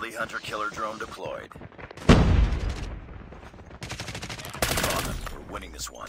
Friendly hunter-killer drone deployed. We're winning this one.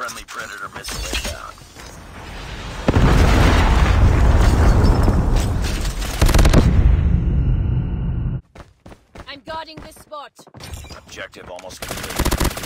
friendly predator missile inbound. I'm guarding this spot. Objective almost complete.